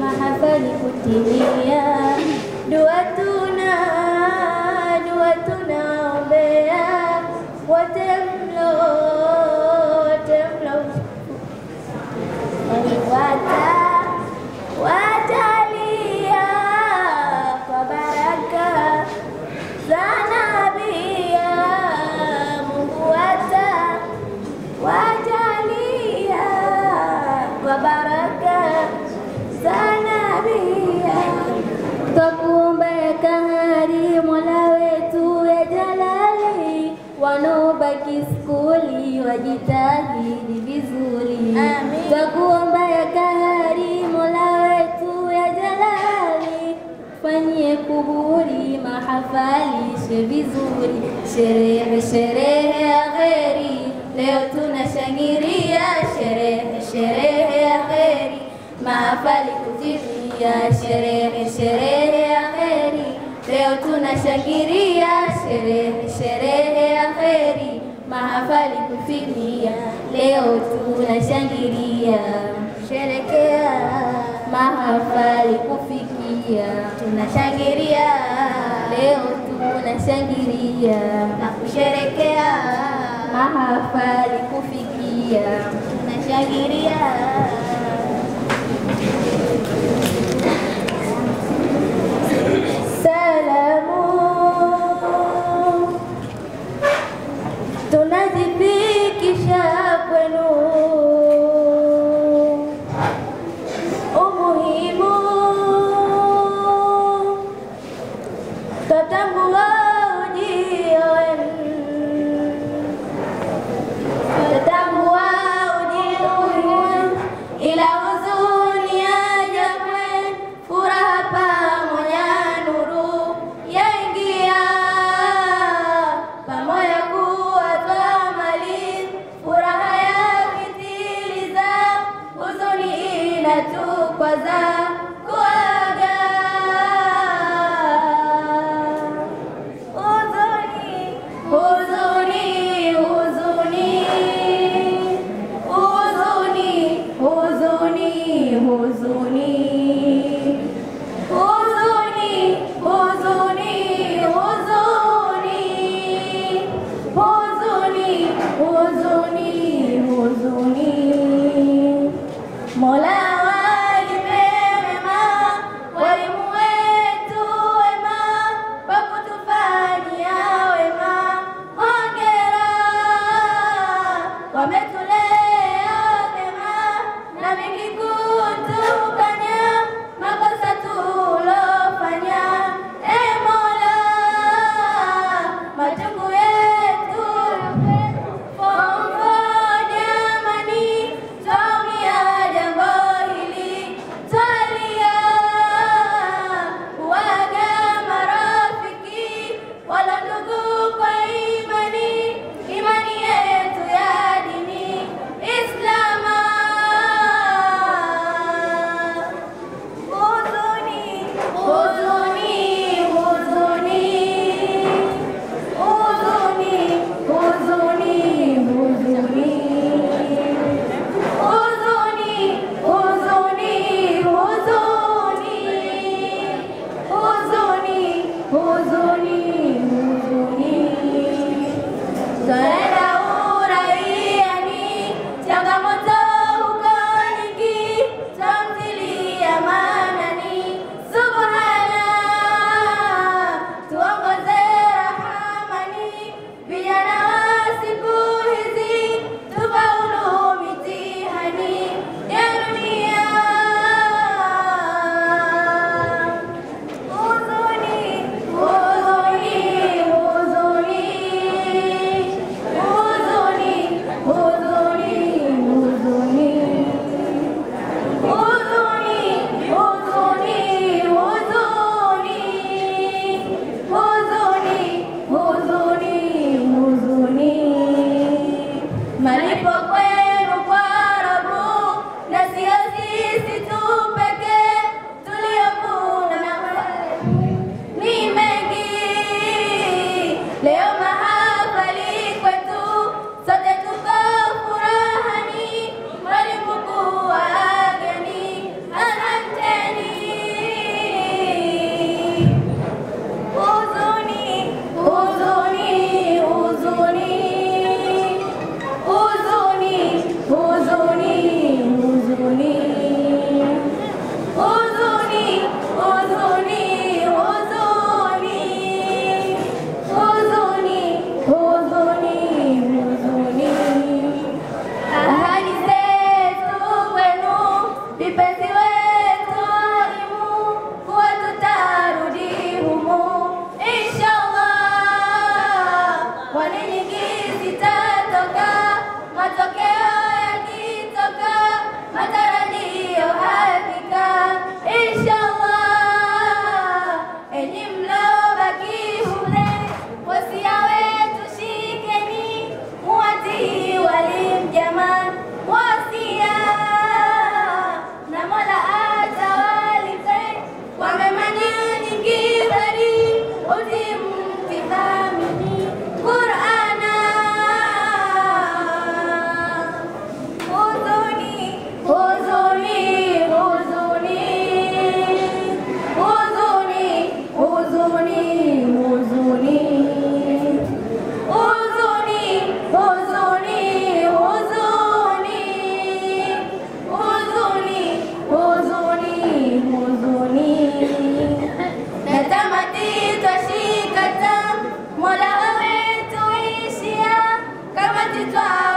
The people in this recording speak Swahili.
Mahakali putihnya dua tulang. Twakuomba ya kahari mola wetu ya jalali. Fanyie kuburi mahafalishe vizuri. Sherehe sherehe ya kheri. Leo tunashangiria sherehe sherehe ya kheri. Mahafali kutimia sherehe sherehe ya kheri. Leo tunashangiria sherehe sherehe ya kheri. Mahafali kufikia leo tunashangiria sherekea mahafali kufikia. Tunashangiria leo tunashangilia na kusherekea mahafali kufikia. Tunashangiria salamu. Tunazifikisha ya bueno. Good. victoire